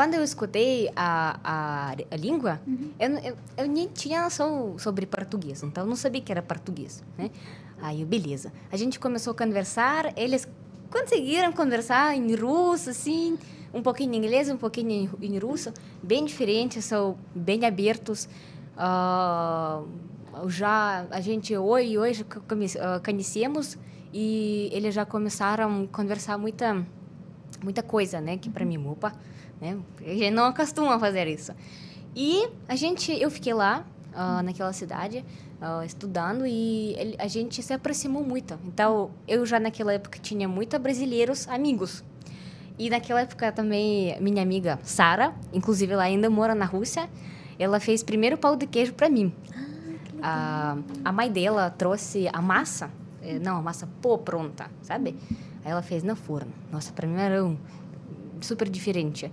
Quando eu escutei a, a, a língua, uhum. eu, eu, eu, nem tinha noção sobre português, então eu não sabia que era português, né? Aí, beleza. A gente começou a conversar, eles conseguiram conversar em russo, assim, um pouquinho em inglês, um pouquinho em, em russo, bem diferentes, são bem abertos. Uh, já a gente hoje hoje ah, conhecemos e eles já começaram a conversar muita muita coisa, né? Que para mim, opa, né? A gente não acostuma a fazer isso. E a gente, eu fiquei lá, uh, naquela cidade, uh, estudando e ele, a gente se aproximou muito. Então, eu já naquela época tinha muitos brasileiros amigos. E naquela época também, minha amiga Sara, inclusive ela ainda mora na Rússia, ela fez primeiro pão de queijo para mim. Ah, a, a mãe dela trouxe a massa, não, a massa pô pronta, sabe? Aí ela fez no forno. Nossa, para mim era um super diferente.